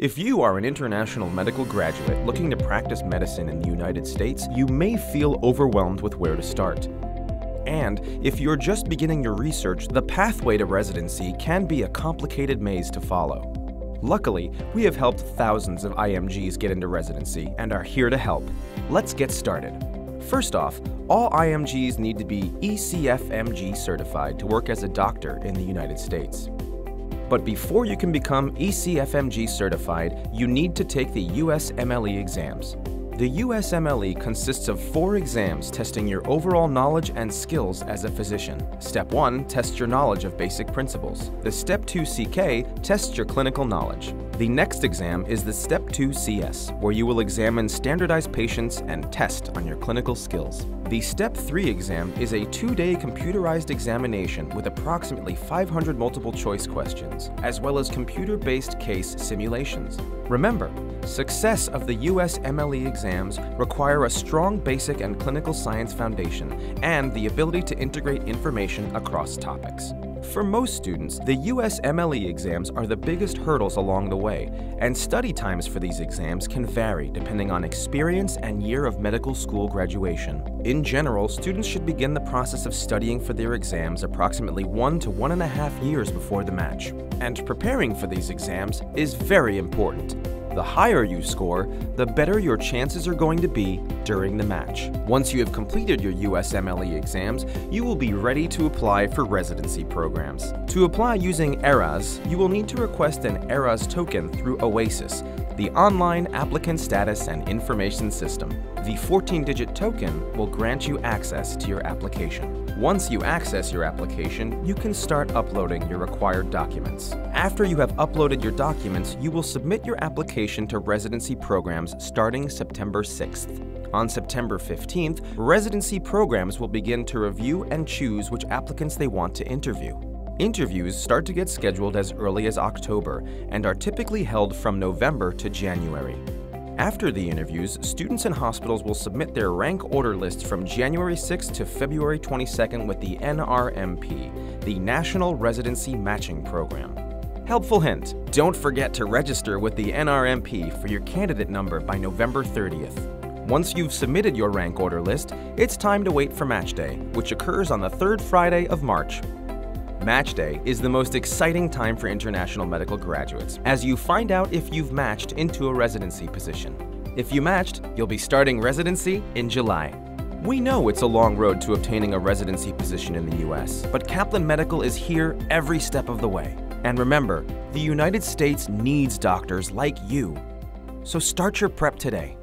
If you are an international medical graduate looking to practice medicine in the United States, you may feel overwhelmed with where to start. And if you're just beginning your research, the pathway to residency can be a complicated maze to follow. Luckily, we have helped thousands of IMGs get into residency and are here to help. Let's get started. First off, all IMGs need to be ECFMG certified to work as a doctor in the United States. But before you can become ECFMG certified, you need to take the USMLE exams. The USMLE consists of four exams testing your overall knowledge and skills as a physician. Step 1 tests your knowledge of basic principles. The Step 2 CK tests your clinical knowledge. The next exam is the Step 2 CS, where you will examine standardized patients and test on your clinical skills. The Step 3 exam is a two-day computerized examination with approximately 500 multiple choice questions, as well as computer-based case simulations. Remember, success of the USMLE exams require a strong basic and clinical science foundation and the ability to integrate information across topics. For most students, the USMLE exams are the biggest hurdles along the way, and study times for these exams can vary depending on experience and year of medical school graduation. In general, students should begin the process of studying for their exams approximately one to one and a half years before the match. And preparing for these exams is very important. The higher you score, the better your chances are going to be during the match. Once you have completed your USMLE exams, you will be ready to apply for residency programs. To apply using ERAS, you will need to request an ERAS token through OASIS, the Online Applicant Status and Information System. The 14-digit token will grant you access to your application. Once you access your application, you can start uploading your required documents. After you have uploaded your documents, you will submit your application to residency programs starting September 6th. On September 15th, residency programs will begin to review and choose which applicants they want to interview. Interviews start to get scheduled as early as October and are typically held from November to January. After the interviews, students and hospitals will submit their rank order lists from January 6th to February 22nd with the NRMP, the National Residency Matching Program. Helpful hint, don't forget to register with the NRMP for your candidate number by November 30th. Once you've submitted your rank order list, it's time to wait for Match Day, which occurs on the third Friday of March. Match Day is the most exciting time for international medical graduates, as you find out if you've matched into a residency position. If you matched, you'll be starting residency in July. We know it's a long road to obtaining a residency position in the US, but Kaplan Medical is here every step of the way. And remember, the United States needs doctors like you. So start your prep today.